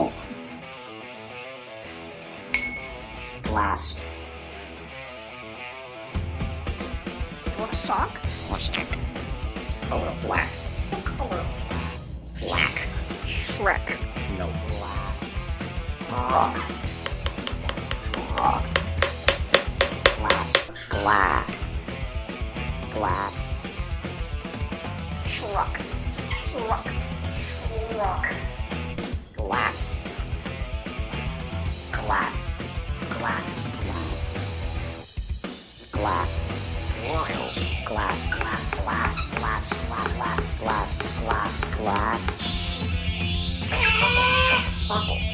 Apple. Glass. Want a sock? What's that? It's color black. What color glass? Black. Shrek. No glass. Rock. Rock. Glass. Glass. Glass. Truck. Truck. Truck. Glass. Glass. Glass. Glass. Wild. Glass. Glass. Glass. Glass. Glass. Glass. Glass. Glass. Glass.